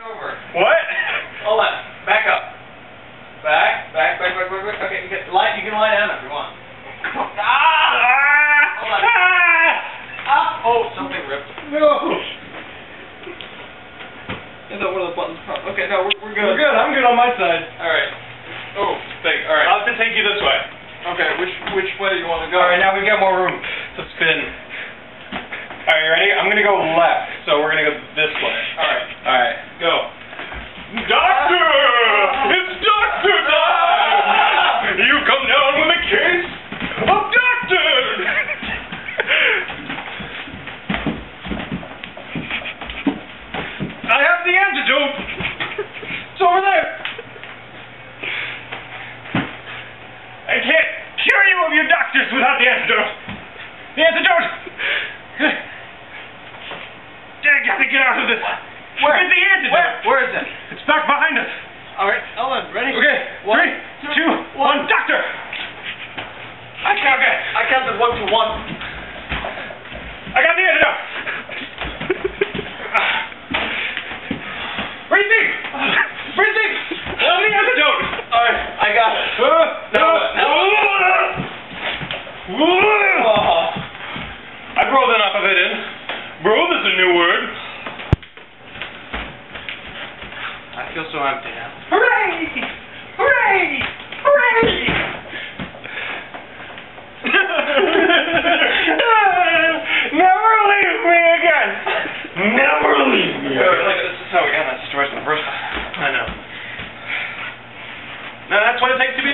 over. What? Hold on. Back up. Back, back, back, back, back, back. Okay, you can lie, you can lie down if you want. Ah! Hold on. Ah! Oh, something ripped. No. I thought one of the buttons popped. Okay, no, we're, we're good. We're good. I'm good on my side. Alright. Oh, thing. Alright. I'll have to take you this way. Okay, which which way do you want to go? All right, now we've got more room to spin. All right, you ready? I'm gonna go left, so we're gonna go this way. Alright. All right, go. Doctor, it's doctor time. You come down with a case of doctor. I have the antidote. It's over there. I can't cure you doctors without the antidote. The antidote. I gotta get out of this. Where? Get the antidote. Where? Where is it? It's back behind us. Alright, Ellen, ready? Okay. One, Three, two, one. Doctor. new word. I feel so empty now. Hooray! Hooray! Hooray! Never leave me again! Never leave me again! This is how we got in that situation the first time. I know. Now that's what it takes to be